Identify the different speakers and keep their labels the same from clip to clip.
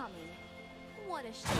Speaker 1: coming. What a shame.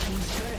Speaker 2: team's turret